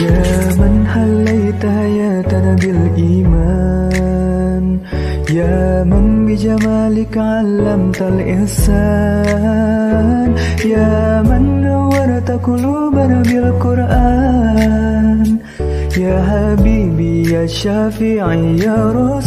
يا من حليت حياتنا بالإيمان يا من بجمالك علمت الإنسان يا من نورت قلوبنا بالقرآن يا حبيبي يا شافعي يا رسول